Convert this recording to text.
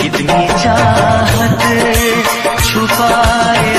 कितनी चाहत छुपाए